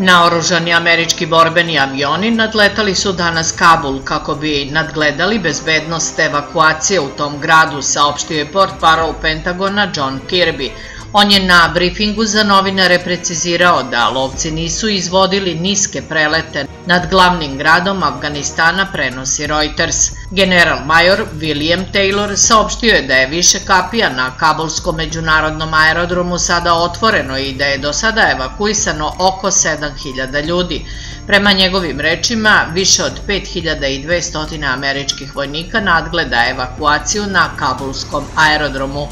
Naoružani američki borbeni avioni nadletali su danas Kabul kako bi nadgledali bezbednost evakuacije u tom gradu, saopštio je port parol Pentagona John Kirby. On je na briefingu za novinare precizirao da lovci nisu izvodili niske prelete nad glavnim gradom Afganistana, prenosi Reuters. General major William Taylor saopštio je da je više kapija na Kabulskom međunarodnom aerodromu sada otvoreno i da je do sada evakuisano oko 7000 ljudi. Prema njegovim rečima, više od 5200 američkih vojnika nadgleda evakuaciju na Kabulskom aerodromu.